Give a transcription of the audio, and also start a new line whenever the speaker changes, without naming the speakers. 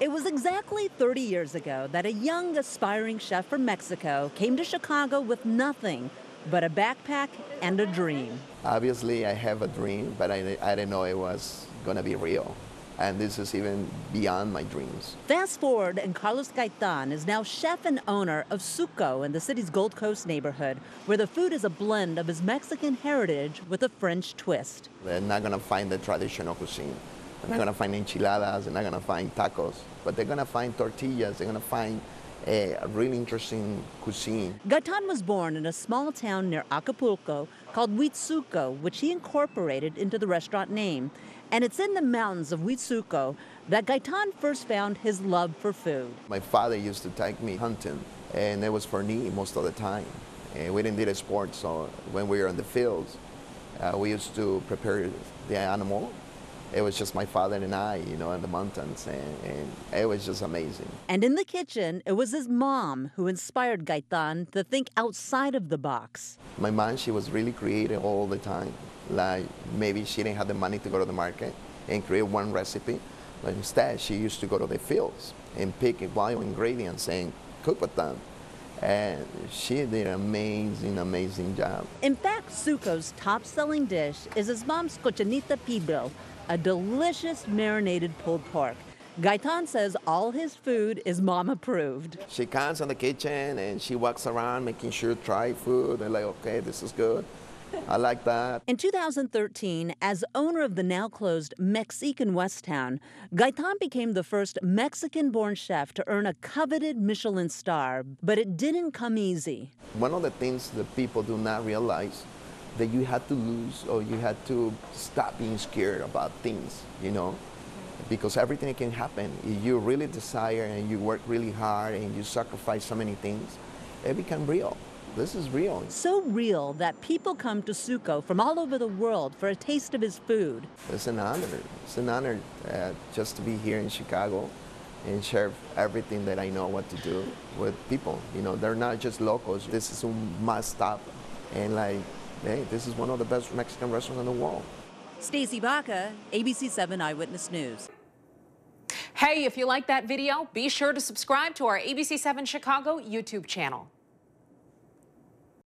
It was exactly 30 years ago that a young, aspiring chef from Mexico came to Chicago with nothing but a backpack and a dream.
Obviously, I have a dream, but I, I didn't know it was going to be real. And this is even beyond my dreams.
Fast forward, and Carlos Gaytan is now chef and owner of Tzuco in the city's Gold Coast neighborhood, where the food is a blend of his Mexican heritage with a French twist.
They're not going to find the traditional cuisine. They're not going to find enchiladas, they're not going to find tacos, but they're going to find tortillas, they're going to find a, a really interesting cuisine.
Gaytan was born in a small town near Acapulco called Huitzuco, which he incorporated into the restaurant name. And it's in the mountains of Huitzuco that Gaytan first found his love for food.
My father used to take me hunting, and it was for me most of the time. And we didn't do a sport, so when we were in the fields, uh, we used to prepare the animal it was just my father and I, you know, in the mountains, and, and, it was just amazing.
And in the kitchen, it was his mom who inspired Gaytan to think outside of the box.
My mom, she was really creative all the time. Like maybe she didn't have the money to go to the market and create one recipe, but instead she used to go to the fields and pick wild ingredients and cook with them. And she did an amazing, amazing job.
In fact, Tzuco's top selling dish is his mom's cochinita pibil, a delicious marinated pulled pork. Gaytan says all his food is mom approved.
She comes in the kitchen and she walks around making sure to try food. They're like, okay, this is good. I like that.
In 2013, as owner of the now closed Mexique in Westtown, Gaytan became the first Mexican born chef to earn a coveted Michelin star, but it didn't come easy.
One of the things that people do not realize that you had to lose or you had to stop being scared about things, you know, because everything can happen. If you really desire and you work really hard and you sacrifice so many things, it becomes real. This is real.
So real that people come to Tzuco from all over the world for a taste of his food.
It's an honor. It's an honor uh, just to be here in Chicago and share everything that I know what to do with people. You know, they're not just locals. This is a must stop. And like, hey, this is one of the best Mexican restaurants in the world.
Stacy Baca, ABC 7 Eyewitness News.
Hey, if you like that video, be sure to subscribe to our ABC 7 Chicago YouTube channel.